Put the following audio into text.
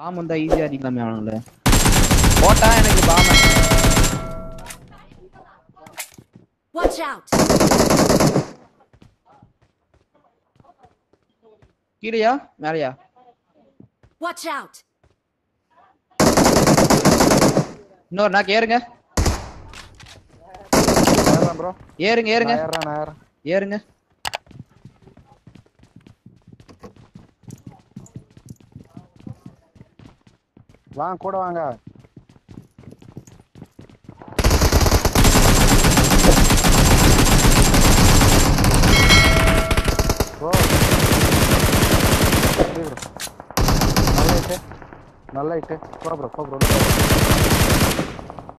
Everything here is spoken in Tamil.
பாம் வந்தா ஈஸியா அடிக்கலாமே அவனுங்கள. போட்டா எனக்கு பாம Watch out! கீழயா? மேலயா? Watch out! இன்னொரு நாக்கு ஏறுங்க. ப்ரோ ஏறுங்க ஏறுங்க. ஏறுங்க. வாங்க கூட வாங்க. ப்ரோ ப்ரோ நல்ல ஹிட்டு நல்ல ஹிட்டு போ ப்ரோ போ ப்ரோ